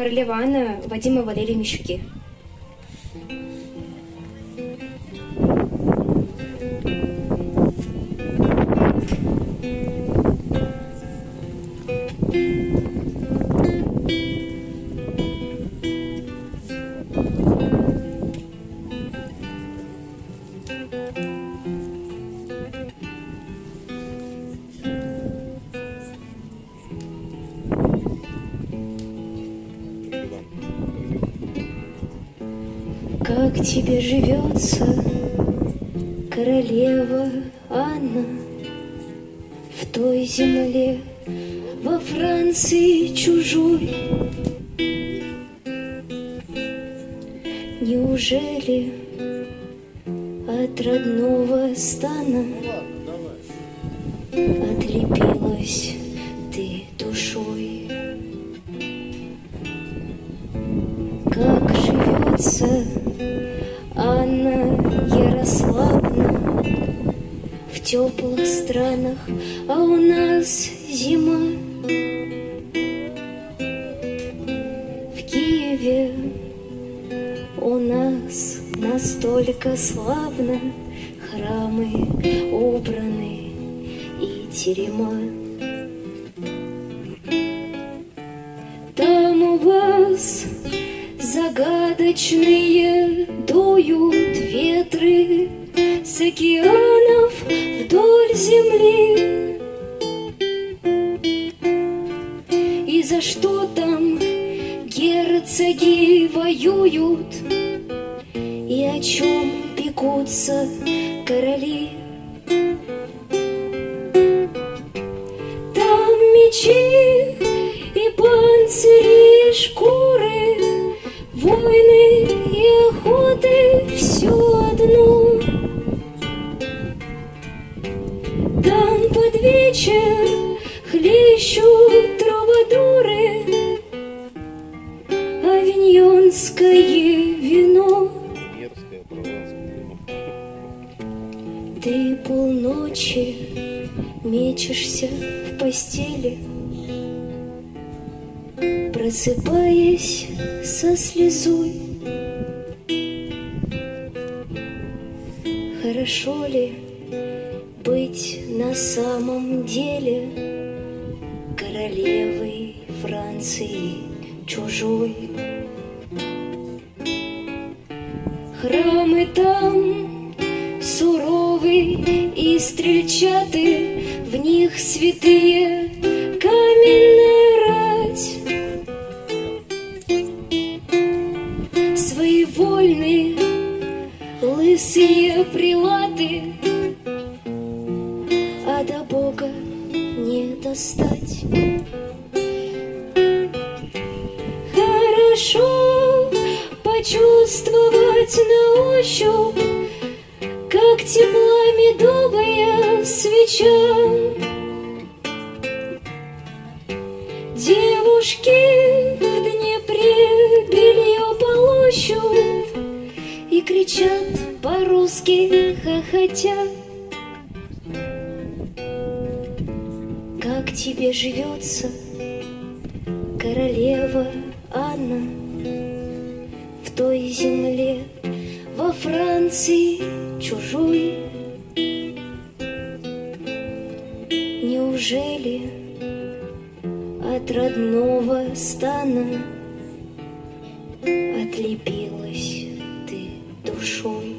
королева Анна Вадима Валерия Мещуки. Как тебе живется, королева Анна, В той земле, во Франции чужой? Неужели от родного стана Отлепилась ты душой? Как живется В теплых странах, а у нас зима. В Киеве у нас настолько славно Храмы убраны и терема. Там у вас загадочные дуют ветры С вдоль земли. И за что там герцоги воюют? И о чем пекутся короли? Там мечи хлещут трубадуры, Авиньонское вино. Ты полночи мечешься в постели, Просыпаясь со слезой. Хорошо ли быть на самом деле Королевой Франции чужой? Храмы там суровы и стрельчаты, В них святые каменная рать. Своевольные лысые прилаты, не достать. Хорошо почувствовать на ощупь, Как тепла медовая свеча. Девушки в Днепре белье полощут И кричат по-русски хохотя. Как тебе живется, королева Анна, В той земле, во Франции чужой? Неужели от родного стана Отлепилась ты душой?